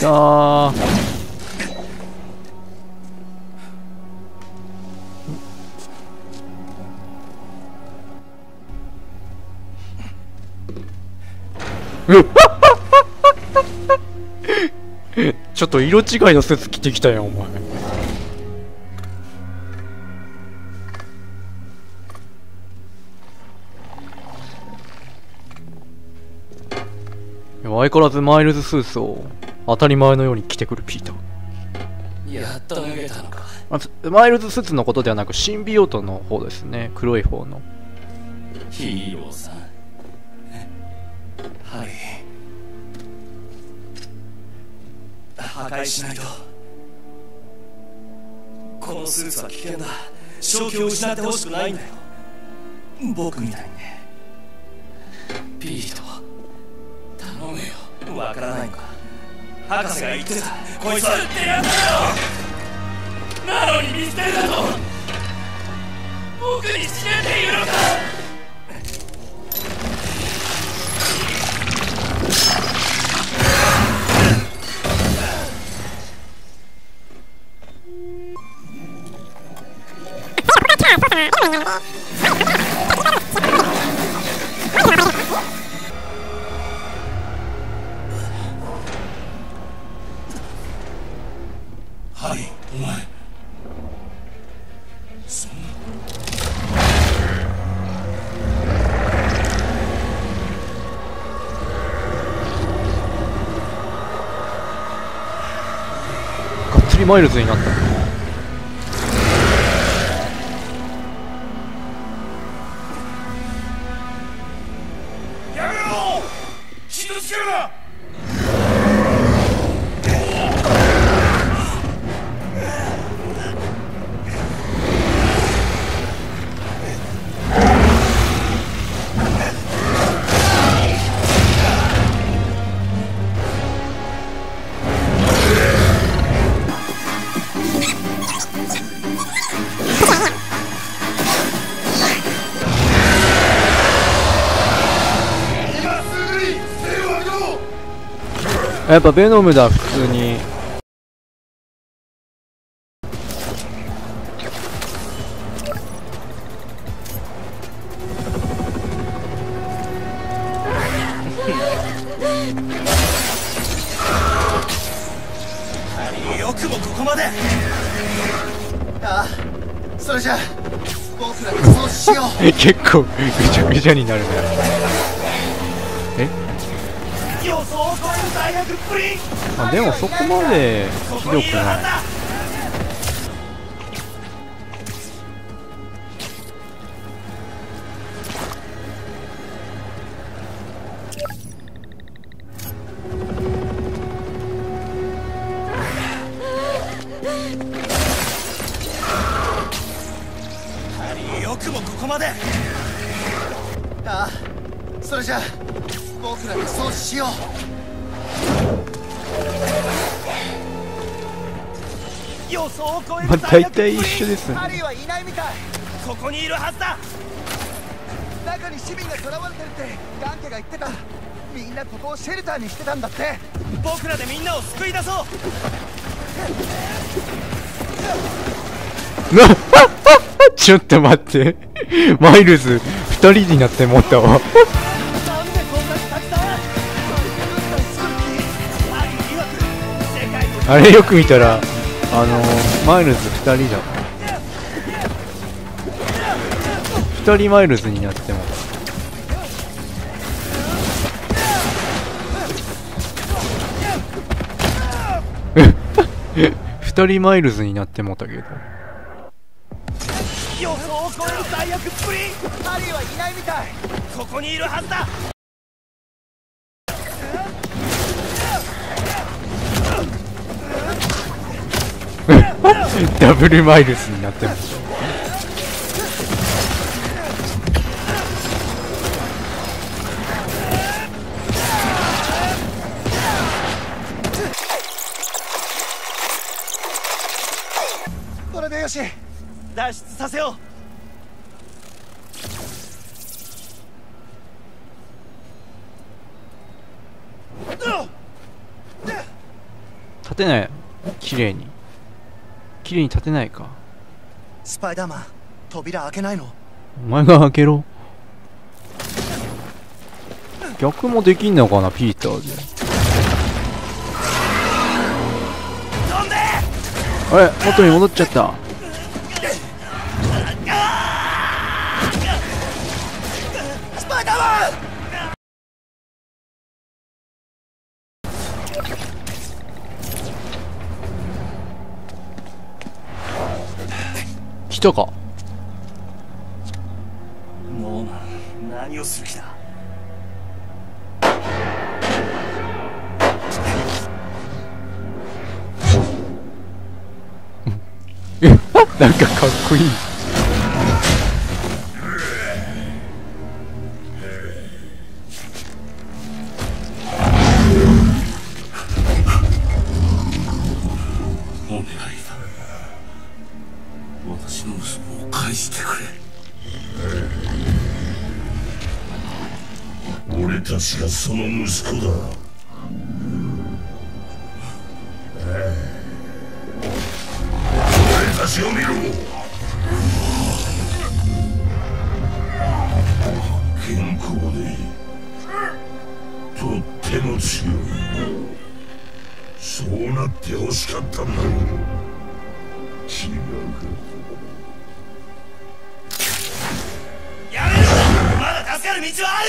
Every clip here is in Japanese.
たうっ。ちょっと色違いのスーツ着てきたよお前。相変わらずマイルズスーツを。当たり前のように着てくるピーター。やっと脱げたのか。あマイルズスーツのことではなくシンビオートの方ですね。黒い方の。ヒーローさん。はい。破壊しないと。このスーツは危険だ。正気を失ってほしくないんだよ。僕みたいにね。ピート頼むよ。わからないのか博士が言ってた。こいつは。ってやったよなのに見捨てるだと僕に知れているのか走りマイルズになった。やっぱベノムだ普通に。よくもここまで。ああそれじゃあ僕らしよう。結構ぐちゃぐちゃになるねまあでもそこまでひどくない。まある大体一緒ですね。うハリーはいないみたい。ここにいるはずだ。中に市民が囚われてるってガンケが言ってた。みんなここをシェルターにしてたんだって。僕らでみんなを救い出そう。な ちょっと待って。マイルズ二人になって思ったわ。なんでこんなにたくさんハリー曰く世界の？あれよく見たらあのーマイルズ二人だ二人マイルズになっても。二人マイルズになってもたけど。予想を超える大学っぷり。ハリーはいないみたい。ここにいるはずだ。ダブルマイルズになってます。これでよし。脱出させよう。てない。綺麗に綺麗に立てないか。スパイダーマン扉開けないの？お前が開けろ。逆もできんのかなピーターで！あれ元に戻っちゃった来たか？ノーマン何をする気だ？なんかかっこいいその息子だ。俺たちを見ろ。健康でとっても強い。そうなってほしかったんだろう。違うやめろ。まだ助かる道はある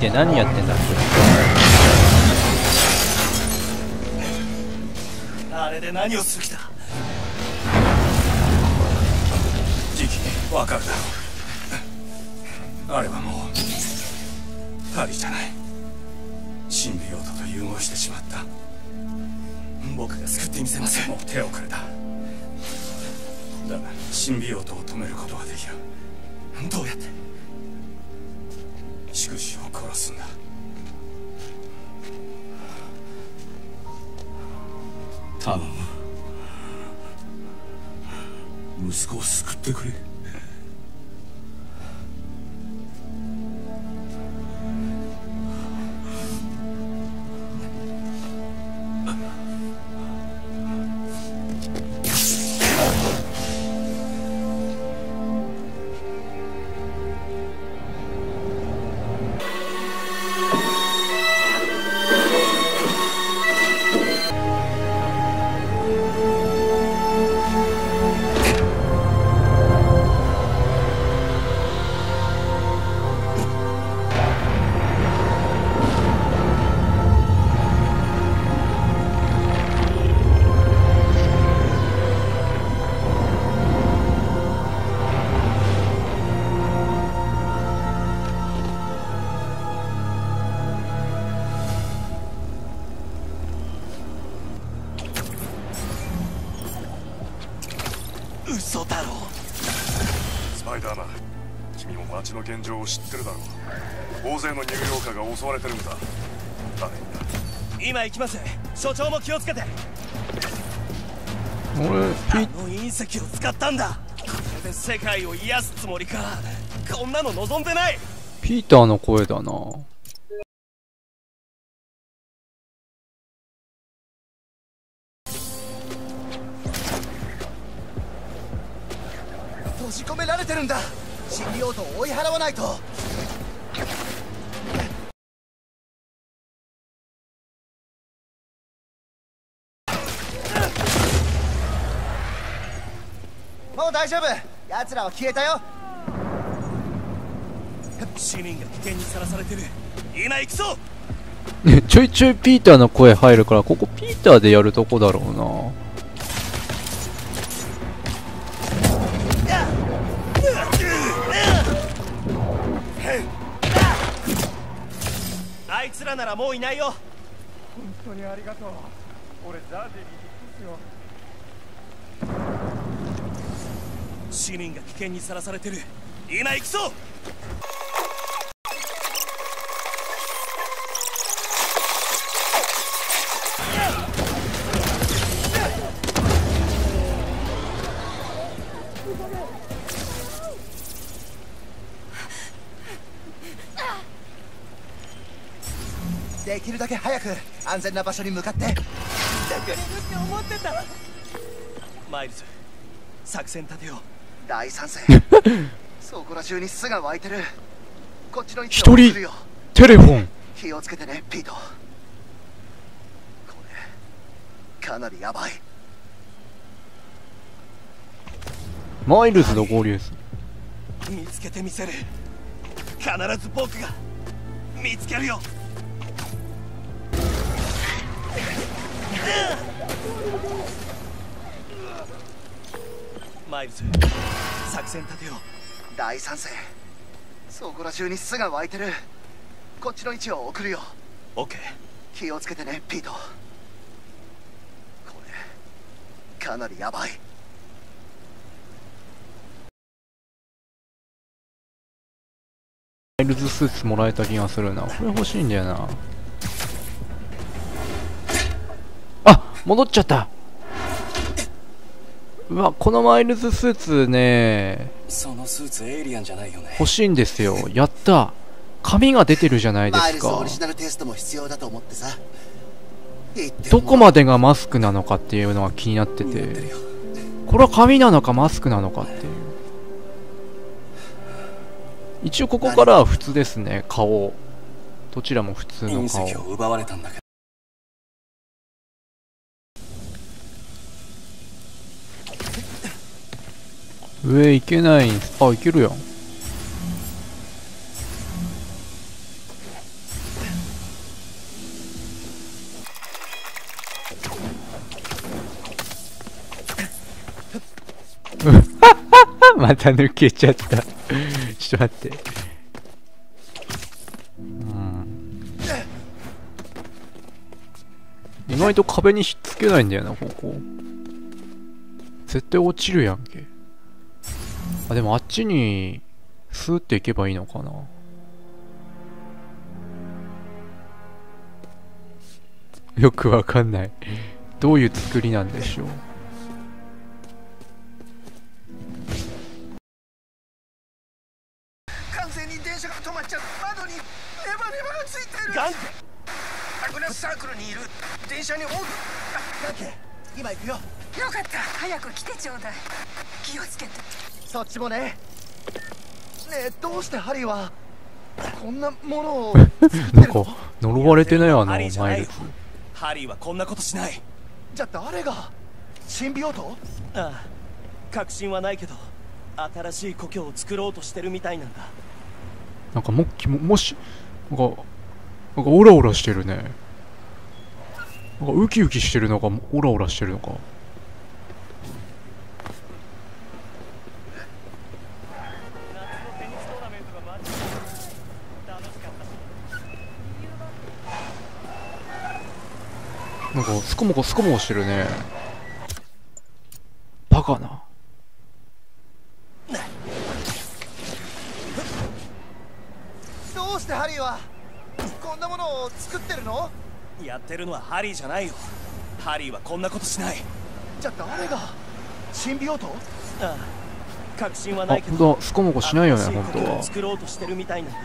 で何やってんだ。あれで何をする気だ。時期わかるだろ。うあれはもう針じゃない。神秘用途と融合してしまった。僕が救ってみせます。もう手遅れだだが神秘用途を止めることはできる。どうやって？殺すんだ。頼む。息子を救ってくれ。嘘だろ。スパイダーマン君も街の現状を知ってるだろう。大勢のニューヨーカーが襲われてるんだ。大変だ？今行きます。所長も気をつけて。俺ピあの隕石を使ったんだ。これで世界を癒すつもりか。こんなの望んでない。ピーターの声だな閉じ込められてるんだ。心理応答を追い払わないと。もう大丈夫。奴らは消えたよ。市民が危険にさらされてる。今行くぞ。ちょいちょいピーターの声入るからここピーターでやるとこだろうならもういないよ。本当にありがとう。俺ザージに行く市民が危険にさらされてる。今行くぞできるだけ早く安全な場所に向かって。って思ってた。マイルズ作戦立てよう。大賛成。そこら中に巣が湧いてる。こっちの一人テレフォン。気をつけてねピート。これかなりヤバい。マイルズと合流です。見つけてみせる。必ず僕が見つけるよマイルズ作戦立てよう。大賛成。そこら中に巣が湧いてる。こっちの位置を送るよ。オッケー。気をつけてねピート。これかなりヤバい。マイルズスーツもらえた気がするな。これ欲しいんだよな戻っちゃった。うわこのマイルズスーツね。そのスーツエイリアンじゃないよね。欲しいんですよ。やった。髪が出てるじゃないですか。マイルズオリジナルテストも必要だと思ってさ。言ってもどこまでがマスクなのかっていうのが気になってて。これは髪なのかマスクなのかっていう。一応ここからは普通ですね。顔。どちらも普通の顔隕石を奪われたんだけど上行けないんす。あ行けるやん。また抜けちゃった。ちょっと待って。意外と壁にひっつけないんだよなここ。絶対落ちるやんけ。あ、でもあっちに、スーって行けばいいのかな。よくわかんない。どういう作りなんでしょう。完全に電車が止まっちゃう。窓にネバネバがついてる。ガンアグネスサークルにいる。電車にオフガンケ。今行くよ。よかった。早く来てちょうだい。気をつけてそっちもね。ねえどうしてハリーはこんなものを なんか、呪われてないあの、マイルズハリーはこんなことしない。じゃあ誰が？シンビオートああ。確信はないけど新しい故郷を作ろうとしてるみたいなんだ。なんかも、きも、もし、なんか、なんかオラオラしてるね。なんかウキウキしてるのか、オラオラしてるのか。ったしなんか、スコモコスコモコしてるね。バカな。どうしてハリーはこんなものを作ってるの？やってるのはハリーじゃないよ。ハリーはこんなことしない。じゃあ誰がシンビオートああ。確信はあ、ないけど。ほんとだ、スコモコしないよね、本当は。作ろうとしてるみたいなんだ